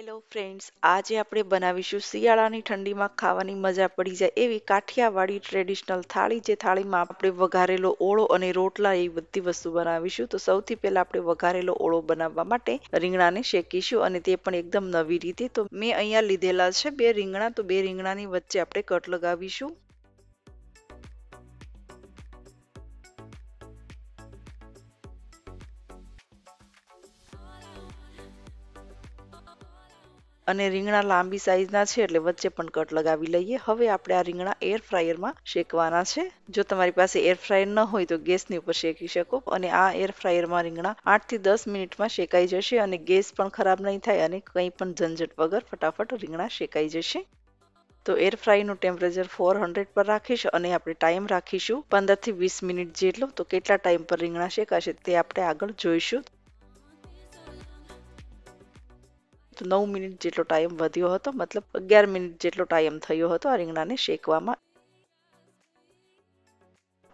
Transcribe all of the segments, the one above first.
Hello friends આજે આપણે બનાવીશું શિયાળાની ઠંડીમાં ખાવાની મજા પડી જાય એવી કાઠિયાવાડી ટ્રેડિશનલ થાળી જે થાળીમાં આપણે વઘારેલો ઓળો અને રોટલા એ બધી વસ્તુ બનાવીશું. તો સૌથી પહેલા આપણે વઘારેલો ઓળો બનાવવા માટે રીંગણાને શેકીશું અને તે પણ એકદમ નવી રીતે. તો મેં અહીંયા લીધેલા છે બે રીંગણા. તો બે રીંગણાની વચ્ચે આપણે કટ લગાવીશું. અને રીંગણા લાંબી સાઈઝના છે એટલે વચ્ચે પણ કટ લગાવી લઈએ. હવે આપણે આ રીંગણા એર ફ્રાયરમાં શેકવાના છે. જો તમારી પાસે એર ફ્રાયર ન હોય તો ગેસની ઉપર શેકી શકો અને આ એર ફ્રાયરમાં રીંગણા આઠથી દસ મિનિટમાં શેકાઈ જશે અને ગેસ પણ ખરાબ નહીં થાય અને કંઈ પણ ઝંઝટ વગર ફટાફટ રીંગણા શેકાઈ જશે. તો એર ફ્રાયનું ટેમ્પરેચર ફોર હંડ્રેડ પર રાખીશ અને આપણે ટાઈમ રાખીશું પંદરથી વીસ મિનિટ જેટલો. તો કેટલા ટાઈમ પર રીંગણા શેકાશે તે આપણે આગળ જોઈશું. તો નવ મિનિટ જેટલો ટાઈમ વધ્યો હતો, મતલબ અગિયાર મિનિટ જેટલો ટાઈમ થયો હતો આ રીંગણાને શેકવામાં.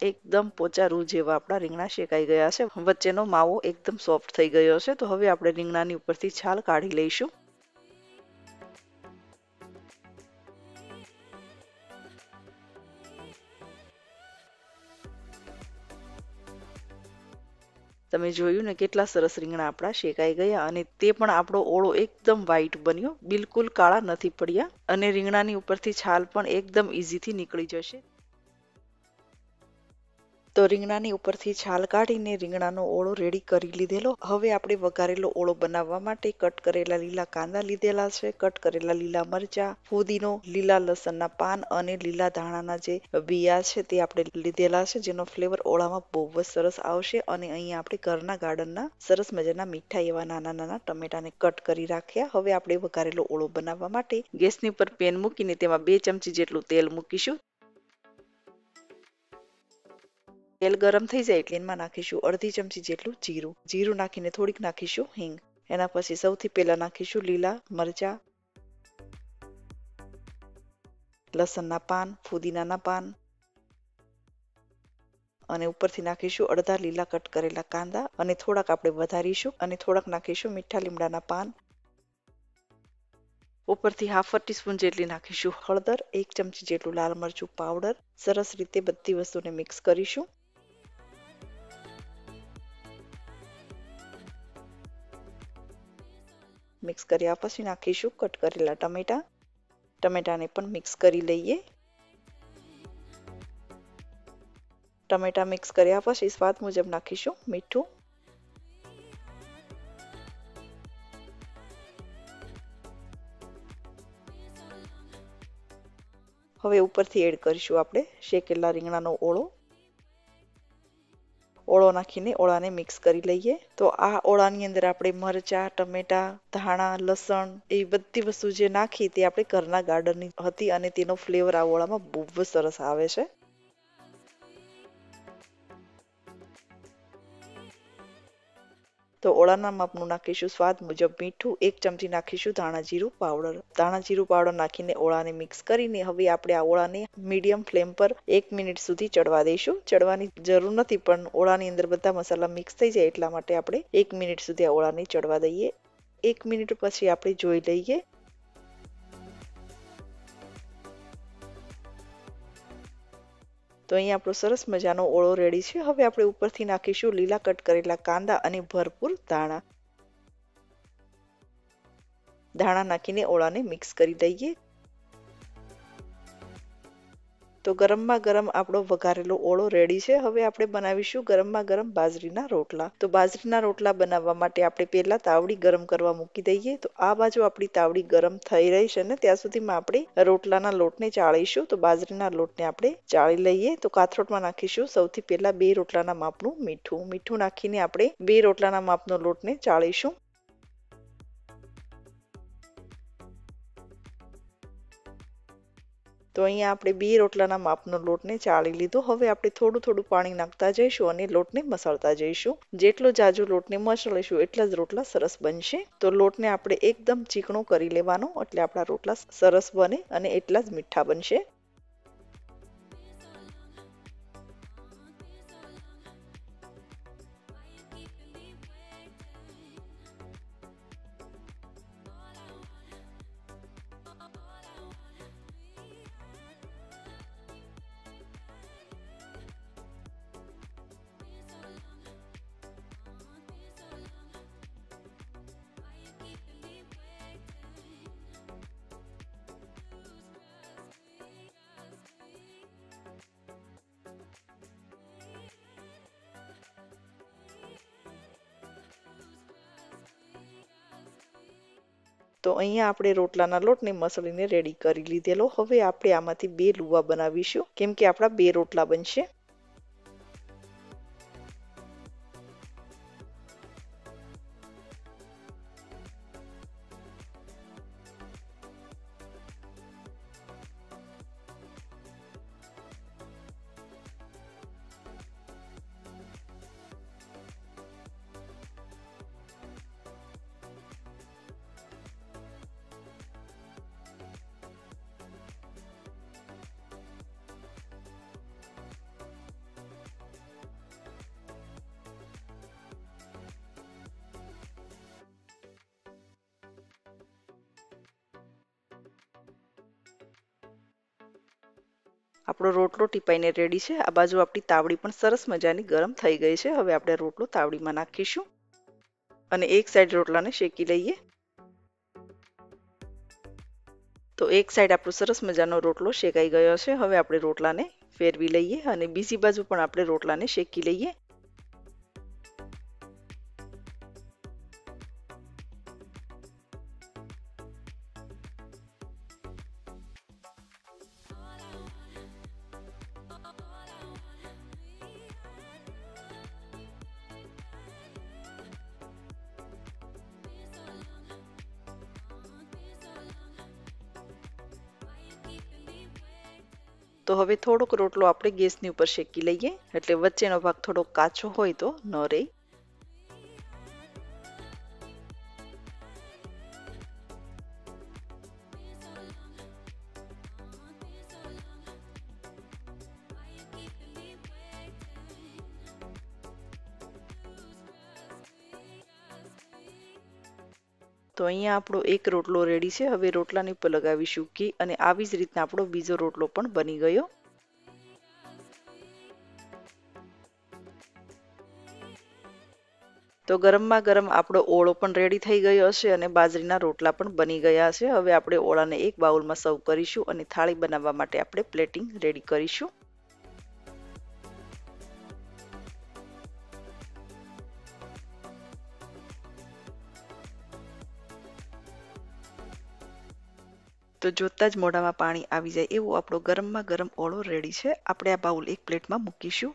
એકદમ પોચા રૂ જેવા આપણા રીંગણા શેકાઈ ગયા છે. વચ્ચેનો માવો એકદમ સોફ્ટ થઈ ગયો છે. તો હવે આપણે રીંગણાની ઉપરથી છાલ કાઢી લઈશું. તમે જોયું ને કેટલા સરસ રીંગણા આપણા શેકાઈ ગયા અને તે પણ આપણો ઓળો એકદમ વ્હાઈટ બન્યો. બિલકુલ કાળા નથી પડ્યા અને રીંગણાની ઉપરથી છાલ પણ એકદમ ઇઝીથી નીકળી જશે. તો રીંગણાની ઉપરથી છાલ કાઢીને રીંગણાનો ઓળો રેડી કરી લીધેલો. હવે આપણે વઘારેલો ઓળો બનાવવા માટે કટ કરેલા લીલા કાંદા લીધેલા છે કટ કરેલા લીલા મરચા, ફુદીનો, લીલા લસણના પાન અને લીલા ધાણાના જે બિયા છે તે આપણે લીધેલા છે, જેનો ફ્લેવર ઓળામાં બહુ જ સરસ આવશે અને અહીંયા આપણે ઘરના ગાર્ડનના સરસ મજાના મીઠા એવા નાના નાના ટમેટાને કટ કરી રાખ્યા. હવે આપણે વઘારેલો ઓળો બનાવવા માટે ગેસની ઉપર પેન મૂકીને તેમાં બે ચમચી જેટલું તેલ મૂકીશું. તેલ ગરમ થઈ જાય એટલે એમાં નાખીશું અડધી ચમચી જેટલું જીરું. જીરું નાખીને થોડીક નાખીશું હિંગ. એના પછી સૌથી પહેલા નાખીશું લીલા મરચા. લસણના પાન, ફુદીનાના પાન. અને ઉપરથી નાખીશું અડધા લીલા કટ કરેલા કાંદા. અને થોડાક આપણે વધારીશું અને થોડાક નાખીશું મીઠા લીમડાના પાન. ઉપરથી હાફ ટીસ્પૂન જેટલી નાખીશું હળદર, એક ચમચી જેટલું લાલ મરચું પાવડર. સરસ રીતે બધી વસ્તુને મિક્સ કરીશું. મિક્સ કર્યા પછી નાખીશું કટ કરેલા ટમેટા. ટમેટાને પણ મિક્સ કરી લઈએ. ટમેટા મિક્સ કર્યા પછી સ્વાદ મુજબ નાખીશું મીઠું. હવે ઉપરથી એડ કરીશું આપણે શેકેલા રીંગણાનો ઓળો. ઓળો નાખીને ઓળાને મિક્સ કરી લઈએ. તો આ ઓળાની અંદર આપણે મરચા, ટમેટા, ધાણા, લસણ એ બધી વસ્તુ જે નાખી તે આપણે ઘરના ગાર્ડનની હતી અને તેનો ફ્લેવર આ ઓળામાં બહુ જ સરસ આવે છે. તો ઓળાના માપનું નાખીશું સ્વાદ મુજબ મીઠું, એક ચમચી નાખીશું ધાણા જીરું પાવડર. ધાણા જીરું પાવડર નાખીને ઓળાને મિક્સ કરીને હવે આપણે આ ઓળાને મીડિયમ ફ્લેમ પર એક મિનિટ સુધી ચડવા દઈશું. ચડવાની જરૂર નથી, પણ ઓળાની અંદર બધા મસાલા મિક્સ થઈ જાય એટલા માટે આપણે એક મિનિટ સુધી આ ઓળાને ચડવા દઈએ. એક મિનિટ પછી આપણે જોઈ લઈએ તો અહીંયા આપણો સરસ મજાનો ઓળો રેડી છે. હવે આપણે ઉપરથી નાખીશું લીલા કટ કરેલા કાંદા અને ભરપૂર ધાણા. ધાણા નાખીને ઓળાને મિક્સ કરી દઈએ. તો ગરમમાં ગરમ આપણો વઘારેલો ઓળો રેડી છે. હવે આપણે બનાવીશું ગરમમાં ગરમ બાજરીના રોટલા. તો બાજરીના રોટલા બનાવવા માટે આપણે પહેલા તાવડી ગરમ કરવા મૂકી દઈએ. તો આ બાજુ આપણી તાવડી ગરમ થઈ રહી છે ને ત્યાં સુધીમાં આપણે રોટલાના લોટને ચાળીશું. તો બાજરીના લોટને આપણે ચાળી લઈએ. તો કાથરોટમાં નાખીશું સૌથી પહેલા બે રોટલાના માપનું મીઠું. મીઠું નાખીને આપણે બે રોટલાના માપનો લોટને ચાળીશું. તો અહીંયા આપણે બે રોટલાના માપનો લોટને ચાળી લીધો. હવે આપણે થોડું થોડું પાણી નાખતા જઈશું અને લોટને મસળતા જઈશું. જેટલો જાજો લોટને મસળીશું, એટલા જ રોટલા સરસ બનશે. તો લોટને આપણે એકદમ ચીકણો કરી લેવાનો, એટલે આપણા રોટલા સરસ બને અને એટલા જ મીઠા બનશે. તો અહીંયા આપણે રોટલાના લોટને મસળીને રેડી કરી લીધેલો. હવે આપણે આમાંથી બે લુવા બનાવીશું. કેમ કે આપણા બે રોટલા બનશે. આપણો રોટલો ટીપાઈને રેડી છે. આ બાજુ આપણી તાવડી પણ સરસ મજાની ગરમ થઈ ગઈ છે. હવે આપણે રોટલો તાવડીમાં નાખીશું. અને એક સાઈડ રોટલાને શેકી લઈએ. તો એક સાઈડ આપણો સરસ મજાનો રોટલો શેકાઈ ગયો છે. હવે આપણે રોટલાને ફેરવી લઈએ અને બીજી બાજુ પણ આપણે રોટલાને શેકી લઈએ. તો હવે થોડોક રોટલો આપણે ગેસની ઉપર શેકી લઈએ. એટલે વચ્ચેનો ભાગ થોડો કાચો હોય તો ન રહે. તો અહીંયા આપણો એક રોટલો રેડી છે. હવે રોટલાની ઉપર લગાવીશું ઘી અને આવી જ રીતના આપણો બીજો રોટલો પણ બની ગયો. તો ગરમમાં ગરમ આપણો ઓળો પણ રેડી થઈ ગયો હશે અને બાજરીના રોટલા પણ બની ગયા છે. હવે આપણે ઓળાને એક બાઉલમાં સર્વ કરીશું અને થાળી બનાવવા માટે આપણે પ્લેટિંગ રેડી કરીશું. તો જોતા જ મોઢામાં પાણી આવી જાય એવો આપણો ગરમમાં ગરમ ઓળો રેડી છે. આપણે આ બાઉલ એક પ્લેટમાં મૂકીશું.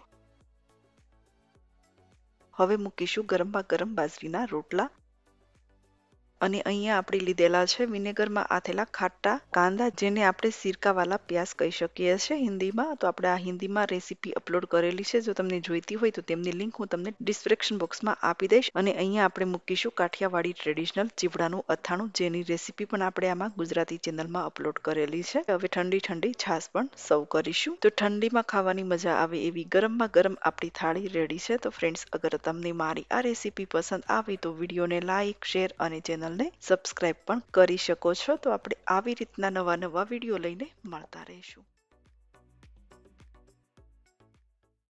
હવે મૂકીશું ગરમમાં ગરમ બાજરીના રોટલા. અને અહીંયા આપણે લીધેલા છે વિનેગરમાં આથેલા ખાટા કાંદા જેને આપણે સિરકાવાલા પ્યાસ કહી શકીએ છીએ હિન્દીમાં. તો આપણે આ હિન્દીમાં રેસીપી અપલોડ કરેલી છે. જો તમને જોઈતી હોય તો તેમની લિંક હું તમને ડિસ્ક્રિપ્શન બોક્સમાં આપી દઈશ. અને અહીંયા આપણે મૂકીશું કાઠિયાવાડી ટ્રેડિશનલ ચીવડાનું અથાણું, જેની રેસીપી પણ આપણે આમાં ગુજરાતી ચેનલમાં અપલોડ કરેલી છે. હવે ઠંડી ઠંડી છાશ પણ સર્વ કરીશું. તો ઠંડીમાં ખાવાની મજા આવે એવી ગરમમાં ગરમ આપણી થાળી રેડી છે. તો ફ્રેન્ડ્સ અગર તમને મારી આ રેસીપી પસંદ આવી તો વિડીયોને લાઇક શેર અને ચેનલ ચેનલને સબસ્ક્રાઈબ પણ કરી શકો છો. તો આપણે આવી રીતના નવા નવા વીડિયો લઈને મળતા રહીશું.